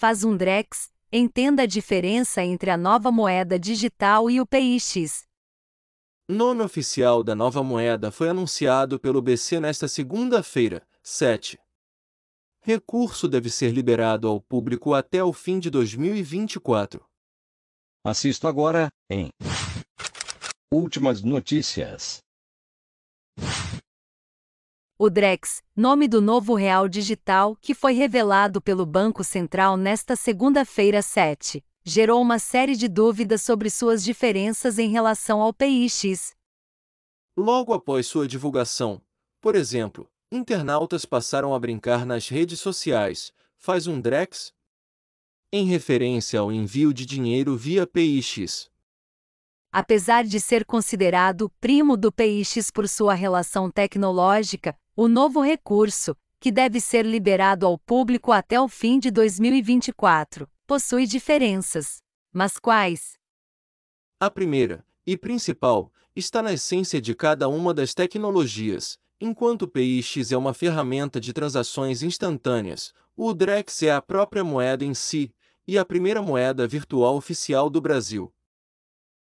Faz um Drex, entenda a diferença entre a nova moeda digital e o PIX. Nome oficial da nova moeda foi anunciado pelo BC nesta segunda-feira, 7. Recurso deve ser liberado ao público até o fim de 2024. Assisto agora, em Últimas Notícias. O Drex, nome do novo real digital que foi revelado pelo Banco Central nesta segunda-feira 7, gerou uma série de dúvidas sobre suas diferenças em relação ao PIX. Logo após sua divulgação, por exemplo, internautas passaram a brincar nas redes sociais: faz um Drex? Em referência ao envio de dinheiro via PIX. Apesar de ser considerado primo do PIX por sua relação tecnológica, o novo recurso, que deve ser liberado ao público até o fim de 2024, possui diferenças. Mas quais? A primeira, e principal, está na essência de cada uma das tecnologias. Enquanto o PIX é uma ferramenta de transações instantâneas, o Drex é a própria moeda em si, e a primeira moeda virtual oficial do Brasil.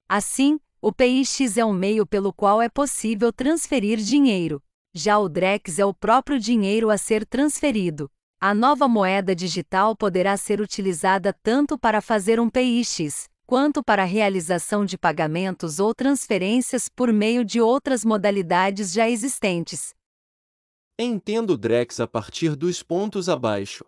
Assim, o PIX é um meio pelo qual é possível transferir dinheiro, já o Drex é o próprio dinheiro a ser transferido. A nova moeda digital poderá ser utilizada tanto para fazer um PIX, quanto para a realização de pagamentos ou transferências por meio de outras modalidades já existentes. Entendo o Drex a partir dos pontos abaixo.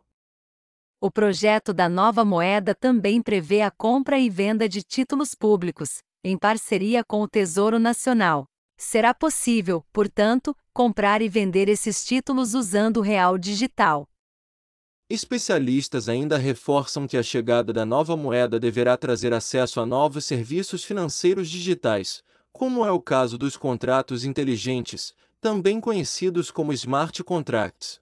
O projeto da nova moeda também prevê a compra e venda de títulos públicos, em parceria com o Tesouro Nacional. Será possível, portanto, comprar e vender esses títulos usando o real digital. Especialistas ainda reforçam que a chegada da nova moeda deverá trazer acesso a novos serviços financeiros digitais, como é o caso dos contratos inteligentes, também conhecidos como smart contracts.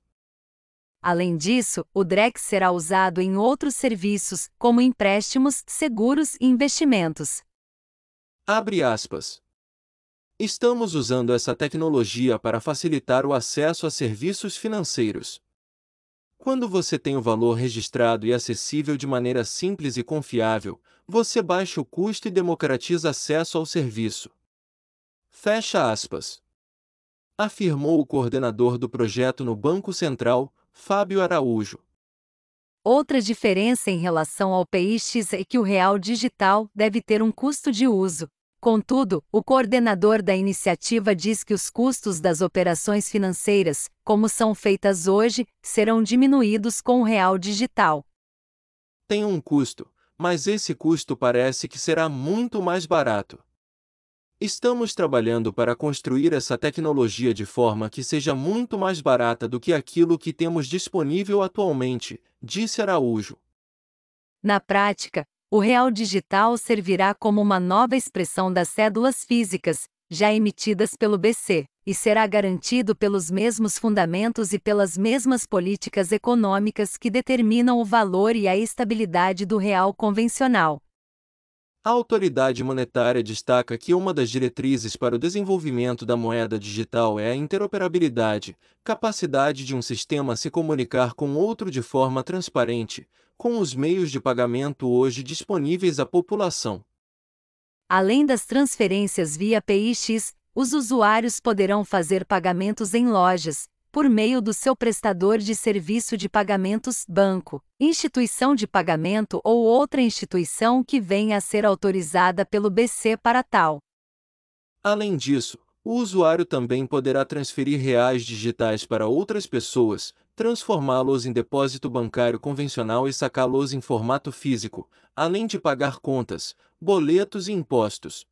Além disso, o DREX será usado em outros serviços, como empréstimos, seguros e investimentos. Abre aspas. Estamos usando essa tecnologia para facilitar o acesso a serviços financeiros. Quando você tem o valor registrado e acessível de maneira simples e confiável, você baixa o custo e democratiza acesso ao serviço. Fecha aspas. Afirmou o coordenador do projeto no Banco Central, Fábio Araújo. Outra diferença em relação ao PIX é que o real digital deve ter um custo de uso, Contudo, o coordenador da iniciativa diz que os custos das operações financeiras, como são feitas hoje, serão diminuídos com o real digital. Tem um custo, mas esse custo parece que será muito mais barato. Estamos trabalhando para construir essa tecnologia de forma que seja muito mais barata do que aquilo que temos disponível atualmente, disse Araújo. Na prática, o real digital servirá como uma nova expressão das cédulas físicas, já emitidas pelo BC, e será garantido pelos mesmos fundamentos e pelas mesmas políticas econômicas que determinam o valor e a estabilidade do real convencional. A autoridade monetária destaca que uma das diretrizes para o desenvolvimento da moeda digital é a interoperabilidade, capacidade de um sistema se comunicar com outro de forma transparente, com os meios de pagamento hoje disponíveis à população. Além das transferências via PIX, os usuários poderão fazer pagamentos em lojas, por meio do seu prestador de serviço de pagamentos, banco, instituição de pagamento ou outra instituição que venha a ser autorizada pelo BC para tal. Além disso, o usuário também poderá transferir reais digitais para outras pessoas, transformá-los em depósito bancário convencional e sacá-los em formato físico, além de pagar contas, boletos e impostos.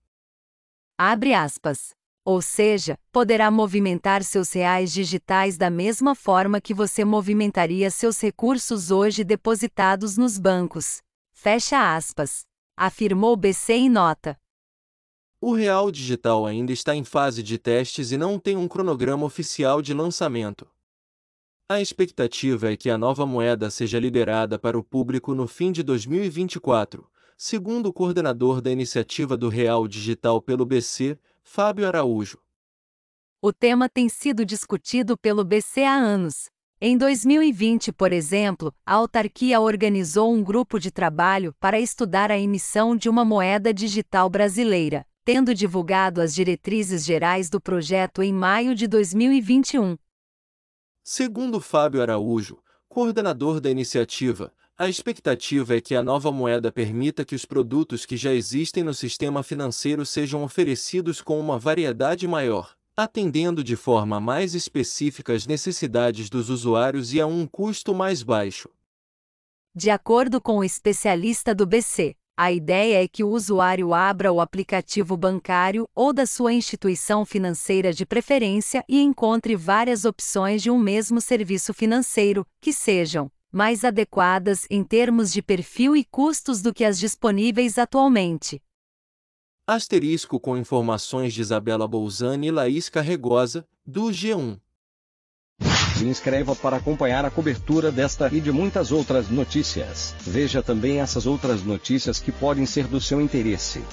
Abre aspas. Ou seja, poderá movimentar seus reais digitais da mesma forma que você movimentaria seus recursos hoje depositados nos bancos. Fecha aspas. Afirmou BC em nota. O real digital ainda está em fase de testes e não tem um cronograma oficial de lançamento. A expectativa é que a nova moeda seja liberada para o público no fim de 2024, segundo o coordenador da iniciativa do Real Digital pelo BC, Fábio Araújo. O tema tem sido discutido pelo BC há anos. Em 2020, por exemplo, a autarquia organizou um grupo de trabalho para estudar a emissão de uma moeda digital brasileira, tendo divulgado as diretrizes gerais do projeto em maio de 2021. Segundo Fábio Araújo, coordenador da iniciativa, a expectativa é que a nova moeda permita que os produtos que já existem no sistema financeiro sejam oferecidos com uma variedade maior, atendendo de forma mais específica às necessidades dos usuários e a um custo mais baixo. De acordo com o especialista do BC, a ideia é que o usuário abra o aplicativo bancário ou da sua instituição financeira de preferência e encontre várias opções de um mesmo serviço financeiro, que sejam mais adequadas em termos de perfil e custos do que as disponíveis atualmente. Asterisco com informações de Isabela Bolzani e Laís Carregosa, do G1. Se inscreva para acompanhar a cobertura desta e de muitas outras notícias. Veja também essas outras notícias que podem ser do seu interesse.